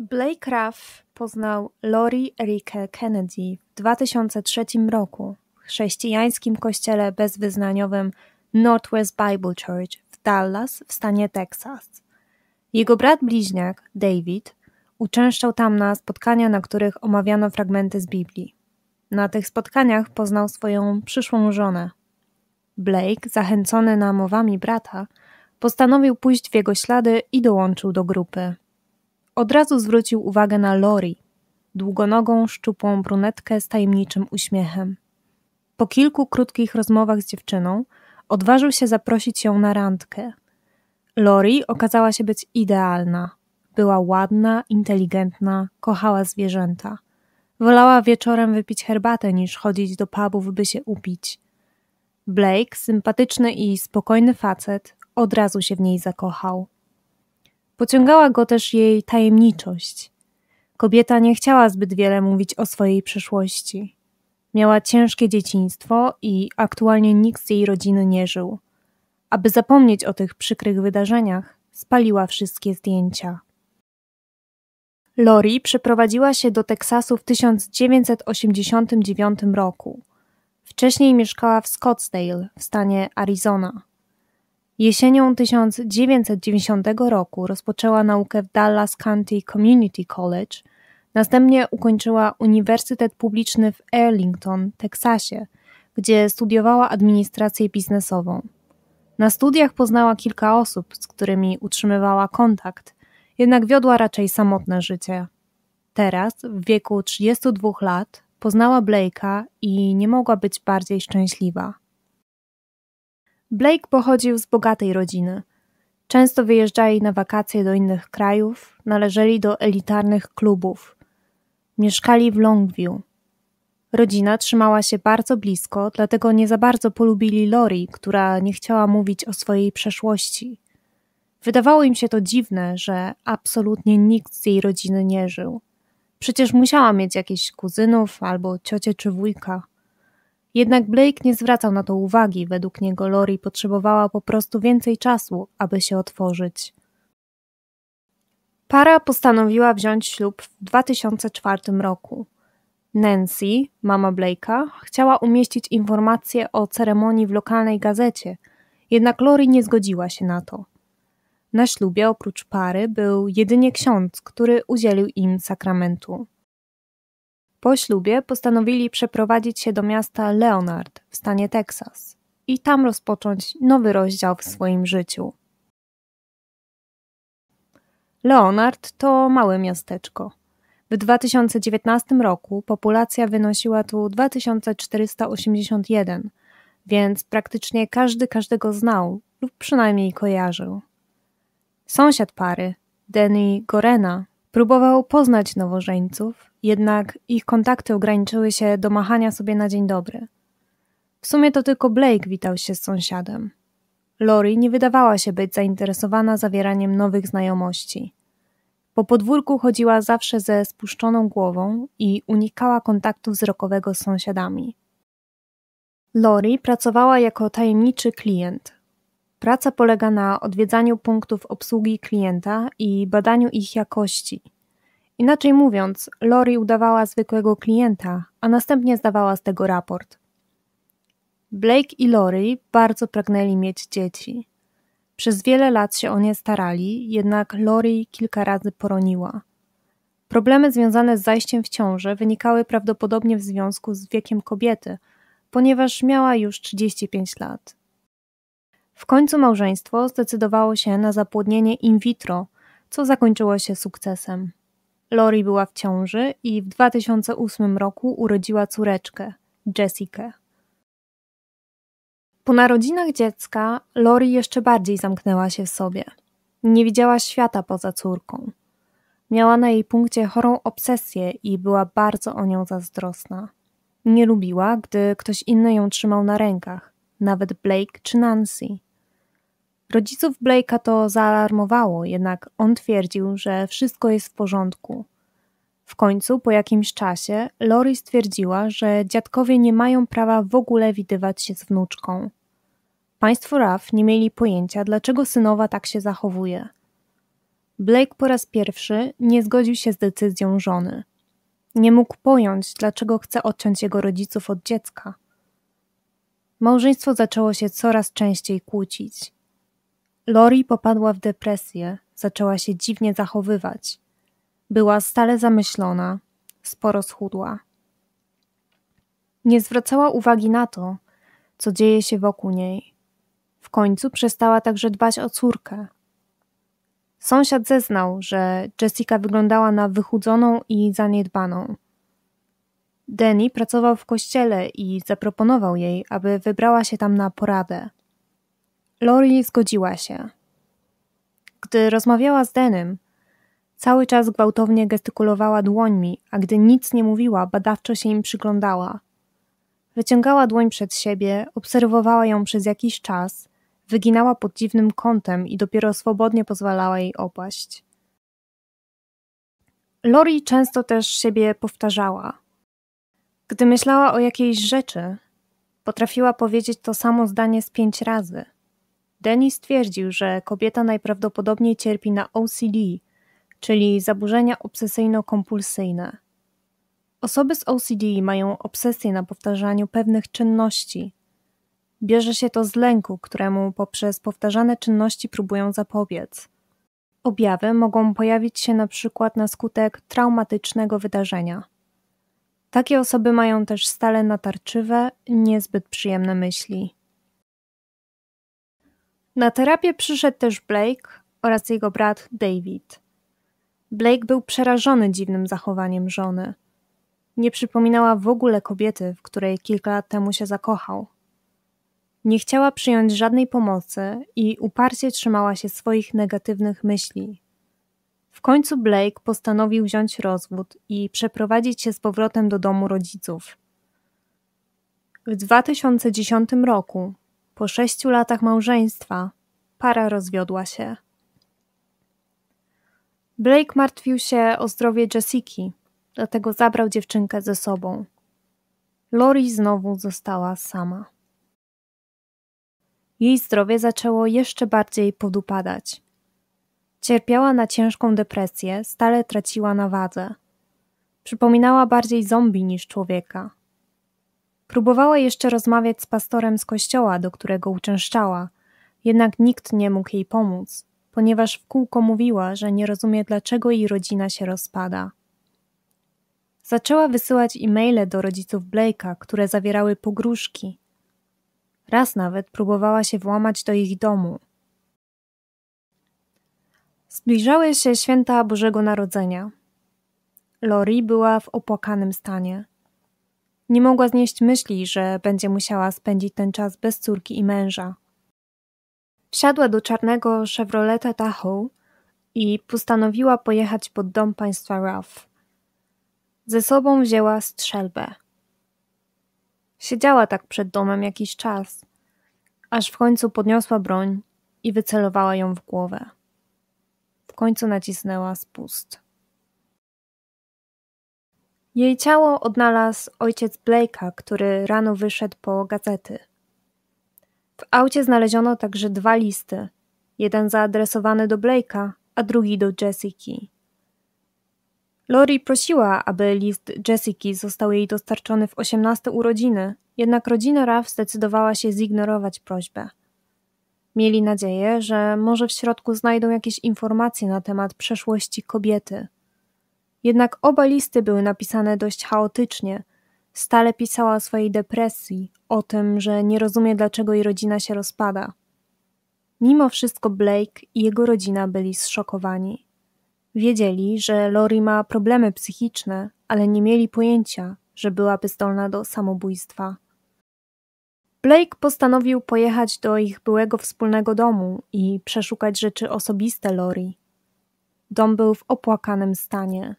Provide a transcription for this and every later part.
Blake Ruff poznał Lori Erikę Kennedy w 2003 roku w chrześcijańskim kościele bezwyznaniowym Northwest Bible Church w Dallas w stanie Teksas. Jego brat bliźniak, David, uczęszczał tam na spotkania, na których omawiano fragmenty z Biblii. Na tych spotkaniach poznał swoją przyszłą żonę. Blake, zachęcony namowami brata, postanowił pójść w jego ślady i dołączył do grupy. Od razu zwrócił uwagę na Lori, długonogą, szczupłą brunetkę z tajemniczym uśmiechem. Po kilku krótkich rozmowach z dziewczyną odważył się zaprosić ją na randkę. Lori okazała się być idealna. Była ładna, inteligentna, kochała zwierzęta. Wolała wieczorem wypić herbatę niż chodzić do pubów, by się upić. Blake, sympatyczny i spokojny facet, od razu się w niej zakochał. Pociągała go też jej tajemniczość. Kobieta nie chciała zbyt wiele mówić o swojej przeszłości. Miała ciężkie dzieciństwo i aktualnie nikt z jej rodziny nie żył. Aby zapomnieć o tych przykrych wydarzeniach, spaliła wszystkie zdjęcia. Lori przeprowadziła się do Teksasu w 1989 roku. Wcześniej mieszkała w Scottsdale w stanie Arizona. Jesienią 1990 roku rozpoczęła naukę w Dallas County Community College, następnie ukończyła Uniwersytet Publiczny w Arlington, Teksasie, gdzie studiowała administrację biznesową. Na studiach poznała kilka osób, z którymi utrzymywała kontakt, jednak wiodła raczej samotne życie. Teraz, w wieku 32 lat, poznała Blake'a i nie mogła być bardziej szczęśliwa. Blake pochodził z bogatej rodziny. Często wyjeżdżali na wakacje do innych krajów, należeli do elitarnych klubów. Mieszkali w Longview. Rodzina trzymała się bardzo blisko, dlatego nie za bardzo polubili Lori, która nie chciała mówić o swojej przeszłości. Wydawało im się to dziwne, że absolutnie nikt z jej rodziny nie żył. Przecież musiała mieć jakichś kuzynów albo ciocię czy wujka. Jednak Blake nie zwracał na to uwagi, według niego Lori potrzebowała po prostu więcej czasu, aby się otworzyć. Para postanowiła wziąć ślub w 2004 roku. Nancy, mama Blake'a, chciała umieścić informacje o ceremonii w lokalnej gazecie, jednak Lori nie zgodziła się na to. Na ślubie oprócz pary był jedynie ksiądz, który udzielił im sakramentu. Po ślubie postanowili przeprowadzić się do miasta Leonard w stanie Teksas i tam rozpocząć nowy rozdział w swoim życiu. Leonard to małe miasteczko. W 2019 roku populacja wynosiła tu 2481, więc praktycznie każdy każdego znał lub przynajmniej kojarzył. Sąsiad pary, Denny Gorena, próbował poznać nowożeńców jednak ich kontakty ograniczyły się do machania sobie na dzień dobry. W sumie to tylko Blake witał się z sąsiadem. Lori nie wydawała się być zainteresowana zawieraniem nowych znajomości. Po podwórku chodziła zawsze ze spuszczoną głową i unikała kontaktu wzrokowego z sąsiadami. Lori pracowała jako tajemniczy klient. Praca polega na odwiedzaniu punktów obsługi klienta i badaniu ich jakości – Inaczej mówiąc, Lori udawała zwykłego klienta, a następnie zdawała z tego raport. Blake i Lori bardzo pragnęli mieć dzieci. Przez wiele lat się o nie starali, jednak Lori kilka razy poroniła. Problemy związane z zajściem w ciążę wynikały prawdopodobnie w związku z wiekiem kobiety, ponieważ miała już 35 lat. W końcu małżeństwo zdecydowało się na zapłodnienie in vitro, co zakończyło się sukcesem. Lori była w ciąży i w 2008 roku urodziła córeczkę, Jessikę. Po narodzinach dziecka Lori jeszcze bardziej zamknęła się w sobie. Nie widziała świata poza córką. Miała na jej punkcie chorą obsesję i była bardzo o nią zazdrosna. Nie lubiła, gdy ktoś inny ją trzymał na rękach, nawet Blake czy Nancy. Rodziców Blake'a to zaalarmowało, jednak on twierdził, że wszystko jest w porządku. W końcu, po jakimś czasie, Lori stwierdziła, że dziadkowie nie mają prawa w ogóle widywać się z wnuczką. Państwo Raff nie mieli pojęcia, dlaczego synowa tak się zachowuje. Blake po raz pierwszy nie zgodził się z decyzją żony. Nie mógł pojąć, dlaczego chce odciąć jego rodziców od dziecka. Małżeństwo zaczęło się coraz częściej kłócić. Lori popadła w depresję, zaczęła się dziwnie zachowywać. Była stale zamyślona, sporo schudła. Nie zwracała uwagi na to, co dzieje się wokół niej. W końcu przestała także dbać o córkę. Sąsiad zeznał, że Jessica wyglądała na wychudzoną i zaniedbaną. Denny pracował w kościele i zaproponował jej, aby wybrała się tam na poradę. Lori zgodziła się. Gdy rozmawiała z Denym, cały czas gwałtownie gestykulowała dłońmi, a gdy nic nie mówiła, badawczo się im przyglądała. Wyciągała dłoń przed siebie, obserwowała ją przez jakiś czas, wyginała pod dziwnym kątem i dopiero swobodnie pozwalała jej opaść. Lori często też siebie powtarzała. Gdy myślała o jakiejś rzeczy, potrafiła powiedzieć to samo zdanie z pięć razy. Denis stwierdził, że kobieta najprawdopodobniej cierpi na OCD, czyli zaburzenia obsesyjno-kompulsyjne. Osoby z OCD mają obsesję na powtarzaniu pewnych czynności. Bierze się to z lęku, któremu poprzez powtarzane czynności próbują zapobiec. Objawy mogą pojawić się na przykład na skutek traumatycznego wydarzenia. Takie osoby mają też stale natarczywe, niezbyt przyjemne myśli. Na terapię przyszedł też Blake oraz jego brat David. Blake był przerażony dziwnym zachowaniem żony. Nie przypominała w ogóle kobiety, w której kilka lat temu się zakochał. Nie chciała przyjąć żadnej pomocy i uparcie trzymała się swoich negatywnych myśli. W końcu Blake postanowił wziąć rozwód i przeprowadzić się z powrotem do domu rodziców. W 2010 roku, po sześciu latach małżeństwa, para rozwiodła się. Blake martwił się o zdrowie Jessiki, dlatego zabrał dziewczynkę ze sobą. Lori znowu została sama. Jej zdrowie zaczęło jeszcze bardziej podupadać. Cierpiała na ciężką depresję, stale traciła na wadze. Przypominała bardziej zombie niż człowieka. Próbowała jeszcze rozmawiać z pastorem z kościoła, do którego uczęszczała, jednak nikt nie mógł jej pomóc, ponieważ w kółko mówiła, że nie rozumie, dlaczego jej rodzina się rozpada. Zaczęła wysyłać e-maile do rodziców Blake'a, które zawierały pogróżki. Raz nawet próbowała się włamać do ich domu. Zbliżały się święta Bożego Narodzenia. Lori była w opłakanym stanie. Nie mogła znieść myśli, że będzie musiała spędzić ten czas bez córki i męża. Wsiadła do czarnego Chevroleta Tahoe i postanowiła pojechać pod dom państwa Ruff. Ze sobą wzięła strzelbę. Siedziała tak przed domem jakiś czas, aż w końcu podniosła broń i wycelowała ją w głowę. W końcu nacisnęła spust. Jej ciało odnalazł ojciec Blake'a, który rano wyszedł po gazety. W aucie znaleziono także dwa listy, jeden zaadresowany do Blake'a, a drugi do Jessiki. Lori prosiła, aby list Jessiki został jej dostarczony w 18 urodziny, jednak rodzina Raf zdecydowała się zignorować prośbę. Mieli nadzieję, że może w środku znajdą jakieś informacje na temat przeszłości kobiety. Jednak oba listy były napisane dość chaotycznie. Stale pisała o swojej depresji, o tym, że nie rozumie, dlaczego jej rodzina się rozpada. Mimo wszystko Blake i jego rodzina byli zszokowani. Wiedzieli, że Lori ma problemy psychiczne, ale nie mieli pojęcia, że byłaby zdolna do samobójstwa. Blake postanowił pojechać do ich byłego wspólnego domu i przeszukać rzeczy osobiste Lori. Dom był w opłakanym stanie.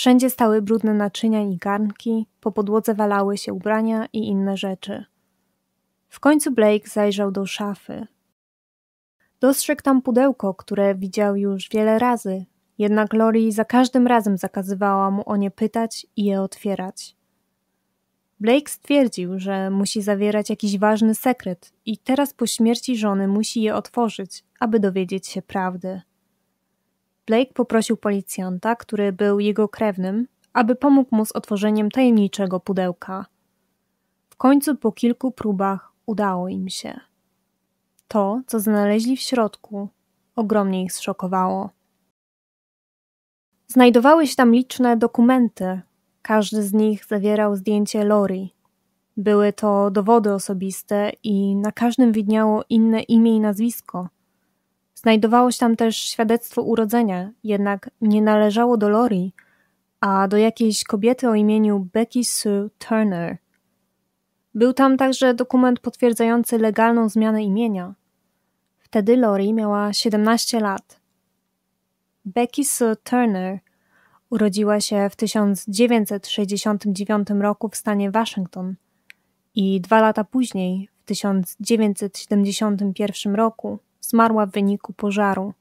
Wszędzie stały brudne naczynia i garnki, po podłodze walały się ubrania i inne rzeczy. W końcu Blake zajrzał do szafy. Dostrzegł tam pudełko, które widział już wiele razy, jednak Lori za każdym razem zakazywała mu o nie pytać i je otwierać. Blake stwierdził, że musi zawierać jakiś ważny sekret i teraz po śmierci żony musi je otworzyć, aby dowiedzieć się prawdy. Blake poprosił policjanta, który był jego krewnym, aby pomógł mu z otworzeniem tajemniczego pudełka. W końcu po kilku próbach udało im się. To, co znaleźli w środku, ogromnie ich zszokowało. Znajdowały się tam liczne dokumenty. Każdy z nich zawierał zdjęcie Lori. Były to dowody osobiste i na każdym widniało inne imię i nazwisko. Znajdowało się tam też świadectwo urodzenia, jednak nie należało do Lori, a do jakiejś kobiety o imieniu Becky Sue Turner. Był tam także dokument potwierdzający legalną zmianę imienia. Wtedy Lori miała 17 lat. Becky Sue Turner urodziła się w 1969 roku w stanie Waszyngton i dwa lata później, w 1971 roku, zmarła w wyniku pożaru.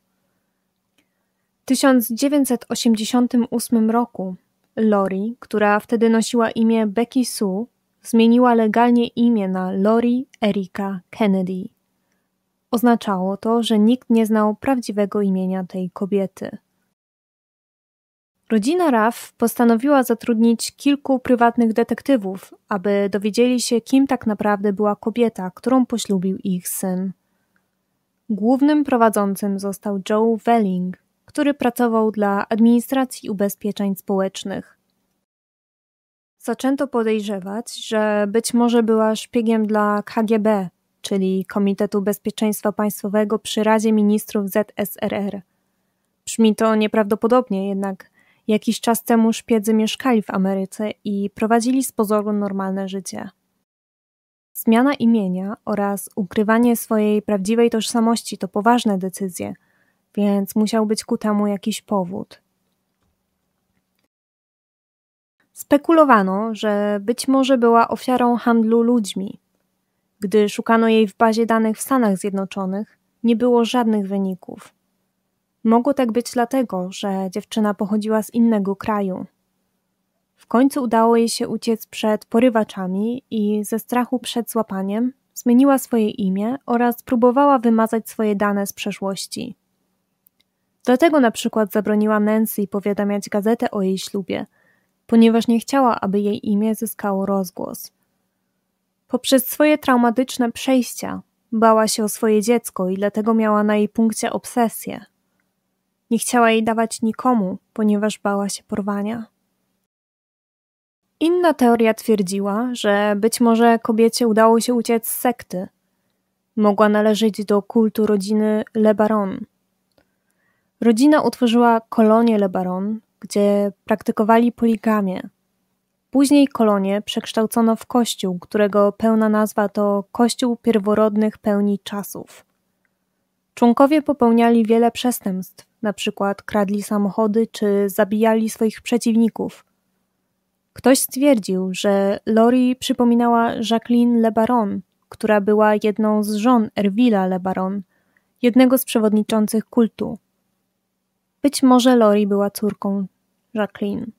W 1988 roku Lori, która wtedy nosiła imię Becky Sue, zmieniła legalnie imię na Lori Erika Kennedy. Oznaczało to, że nikt nie znał prawdziwego imienia tej kobiety. Rodzina Raff postanowiła zatrudnić kilku prywatnych detektywów, aby dowiedzieli się, kim tak naprawdę była kobieta, którą poślubił ich syn. Głównym prowadzącym został Joe Welling, który pracował dla administracji ubezpieczeń społecznych. Zaczęto podejrzewać, że być może była szpiegiem dla KGB, czyli Komitetu Bezpieczeństwa Państwowego przy Radzie Ministrów ZSRR. Brzmi to nieprawdopodobnie, jednak jakiś czas temu szpiedzy mieszkali w Ameryce i prowadzili z pozoru normalne życie. Zmiana imienia oraz ukrywanie swojej prawdziwej tożsamości to poważne decyzje, więc musiał być ku temu jakiś powód. Spekulowano, że być może była ofiarą handlu ludźmi. Gdy szukano jej w bazie danych w Stanach Zjednoczonych, nie było żadnych wyników. Mogło tak być dlatego, że dziewczyna pochodziła z innego kraju. W końcu udało jej się uciec przed porywaczami i ze strachu przed złapaniem zmieniła swoje imię oraz próbowała wymazać swoje dane z przeszłości. Dlatego na przykład zabroniła Nancy powiadamiać gazetę o jej ślubie, ponieważ nie chciała, aby jej imię zyskało rozgłos. Poprzez swoje traumatyczne przejścia bała się o swoje dziecko i dlatego miała na jej punkcie obsesję. Nie chciała jej dawać nikomu, ponieważ bała się porwania. Inna teoria twierdziła, że być może kobiecie udało się uciec z sekty. Mogła należeć do kultu rodziny Le Baron. Rodzina utworzyła kolonię Le Baron, gdzie praktykowali poligamię. Później kolonię przekształcono w kościół, którego pełna nazwa to Kościół Pierworodnych Pełni Czasów. Członkowie popełniali wiele przestępstw, na przykład kradli samochody czy zabijali swoich przeciwników. Ktoś stwierdził, że Lori przypominała Jacqueline Le Baron, która była jedną z żon Erwila Le Baron, jednego z przewodniczących kultu. Być może Lori była córką Jacqueline.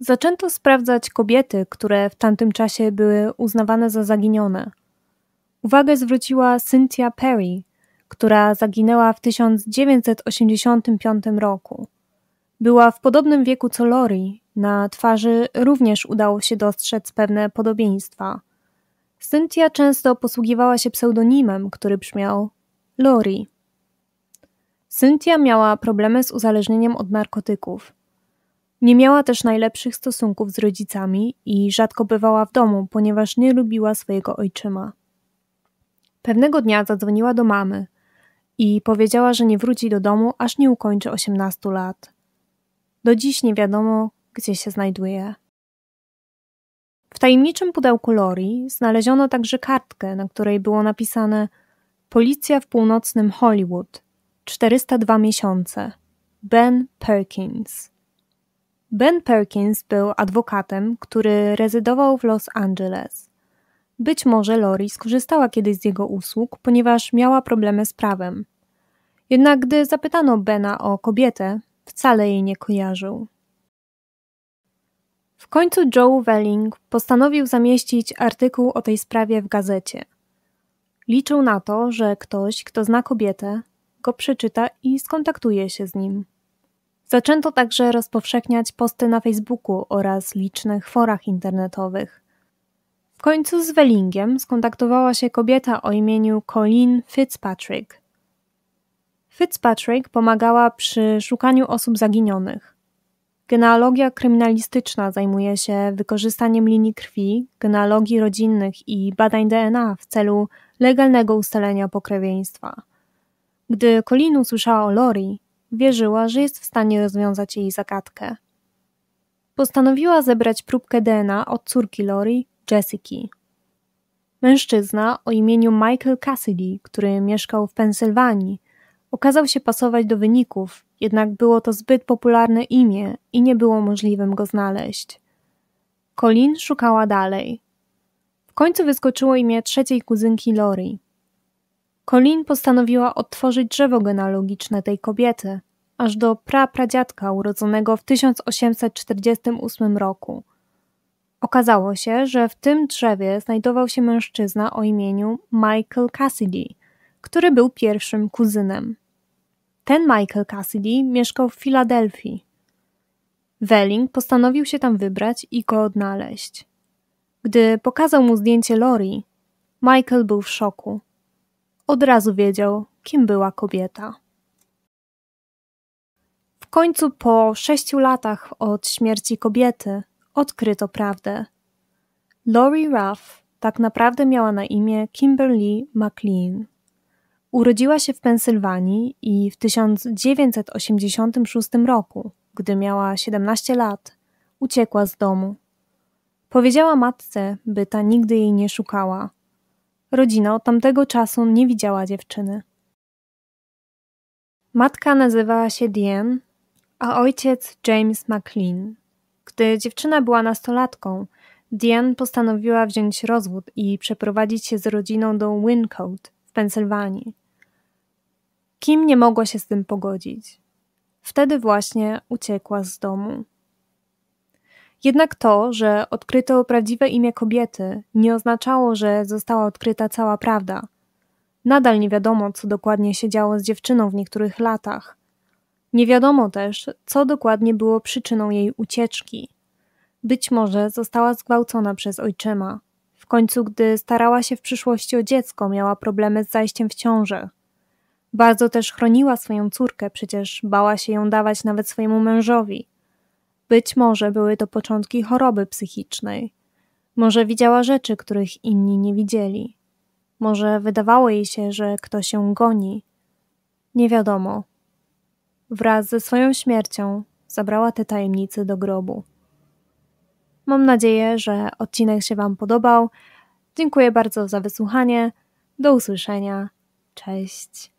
Zaczęto sprawdzać kobiety, które w tamtym czasie były uznawane za zaginione. Uwagę zwróciła Cynthia Perry, która zaginęła w 1985 roku. Była w podobnym wieku co Lori, na twarzy również udało się dostrzec pewne podobieństwa. Cynthia często posługiwała się pseudonimem, który brzmiał Lori. Cynthia miała problemy z uzależnieniem od narkotyków. Nie miała też najlepszych stosunków z rodzicami i rzadko bywała w domu, ponieważ nie lubiła swojego ojczyma. Pewnego dnia zadzwoniła do mamy i powiedziała, że nie wróci do domu, aż nie ukończy 18 lat. Do dziś nie wiadomo, gdzie się znajduje. W tajemniczym pudełku Lori znaleziono także kartkę, na której było napisane Policja w północnym Hollywood 402 miesiące Ben Perkins. Ben Perkins był adwokatem, który rezydował w Los Angeles. Być może Lori skorzystała kiedyś z jego usług, ponieważ miała problemy z prawem. Jednak gdy zapytano Bena o kobietę, wcale jej nie kojarzył. W końcu Joe Welling postanowił zamieścić artykuł o tej sprawie w gazecie. Liczył na to, że ktoś, kto zna kobietę, go przeczyta i skontaktuje się z nim. Zaczęto także rozpowszechniać posty na Facebooku oraz licznych forach internetowych. W końcu z Wellingiem skontaktowała się kobieta o imieniu Colleen Fitzpatrick. Fitzpatrick pomagała przy szukaniu osób zaginionych. Genealogia kryminalistyczna zajmuje się wykorzystaniem linii krwi, genealogii rodzinnych i badań DNA w celu legalnego ustalenia pokrewieństwa. Gdy Colleen usłyszała o Lori, wierzyła, że jest w stanie rozwiązać jej zagadkę. Postanowiła zebrać próbkę DNA od córki Lori, Jessica. Mężczyzna o imieniu Michael Cassidy, który mieszkał w Pensylwanii, okazał się pasować do wyników, jednak było to zbyt popularne imię i nie było możliwym go znaleźć. Colin szukała dalej. W końcu wyskoczyło imię trzeciej kuzynki Lori. Colin postanowiła odtworzyć drzewo genealogiczne tej kobiety, aż do prapradziadka urodzonego w 1848 roku. Okazało się, że w tym drzewie znajdował się mężczyzna o imieniu Michael Cassidy, który był pierwszym kuzynem. Ten Michael Cassidy mieszkał w Filadelfii. Welling postanowił się tam wybrać i go odnaleźć. Gdy pokazał mu zdjęcie Lori, Michael był w szoku. Od razu wiedział, kim była kobieta. W końcu po sześciu latach od śmierci kobiety odkryto prawdę. Lori Ruff tak naprawdę miała na imię Kimberly McLean. Urodziła się w Pensylwanii i w 1986 roku, gdy miała 17 lat, uciekła z domu. Powiedziała matce, by ta nigdy jej nie szukała. Rodzina od tamtego czasu nie widziała dziewczyny. Matka nazywała się Diane, a ojciec James McLean. Gdy dziewczyna była nastolatką, Diane postanowiła wziąć rozwód i przeprowadzić się z rodziną do Wincote Pensylwanii. Kim nie mogła się z tym pogodzić. Wtedy właśnie uciekła z domu. Jednak to, że odkryto prawdziwe imię kobiety, nie oznaczało, że została odkryta cała prawda. Nadal nie wiadomo, co dokładnie się działo z dziewczyną w niektórych latach. Nie wiadomo też, co dokładnie było przyczyną jej ucieczki. Być może została zgwałcona przez ojczyma. Końcu, gdy starała się w przyszłości o dziecko, miała problemy z zajściem w ciążę. Bardzo też chroniła swoją córkę, przecież bała się ją dawać nawet swojemu mężowi. Być może były to początki choroby psychicznej. Może widziała rzeczy, których inni nie widzieli. Może wydawało jej się, że ktoś ją goni. Nie wiadomo. Wraz ze swoją śmiercią zabrała te tajemnice do grobu. Mam nadzieję, że odcinek się Wam podobał. Dziękuję bardzo za wysłuchanie. Do usłyszenia. Cześć.